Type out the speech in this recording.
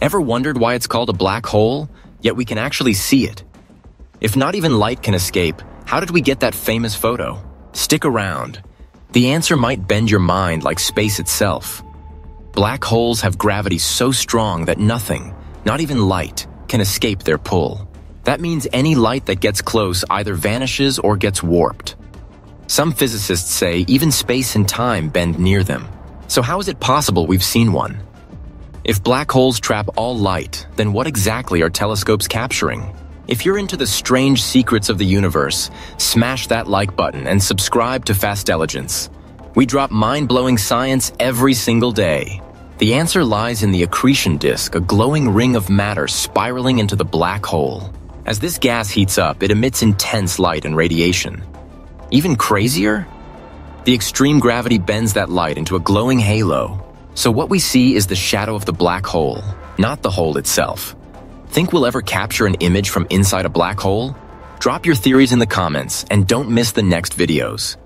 Ever wondered why it's called a black hole, yet we can actually see it? If not even light can escape, how did we get that famous photo? Stick around. The answer might bend your mind like space itself. Black holes have gravity so strong that nothing, not even light, can escape their pull. That means any light that gets close either vanishes or gets warped. Some physicists say even space and time bend near them. So how is it possible we've seen one? If black holes trap all light, then what exactly are telescopes capturing? If you're into the strange secrets of the universe, smash that like button and subscribe to Fastelligence. We drop mind-blowing science every single day. The answer lies in the accretion disk, a glowing ring of matter spiraling into the black hole. As this gas heats up, it emits intense light and radiation. Even crazier? The extreme gravity bends that light into a glowing halo. So what we see is the shadow of the black hole, not the hole itself. Think we'll ever capture an image from inside a black hole? Drop your theories in the comments and don't miss the next videos.